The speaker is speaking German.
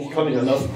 Ich kann nicht anders.